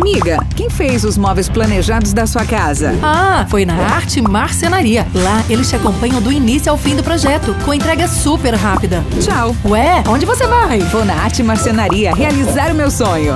Amiga, quem fez os móveis planejados da sua casa? Ah, foi na Arte Marcenaria. Lá eles te acompanham do início ao fim do projeto, com entrega super rápida. Tchau. Ué, onde você vai? Vou na Arte Marcenaria realizar o meu sonho.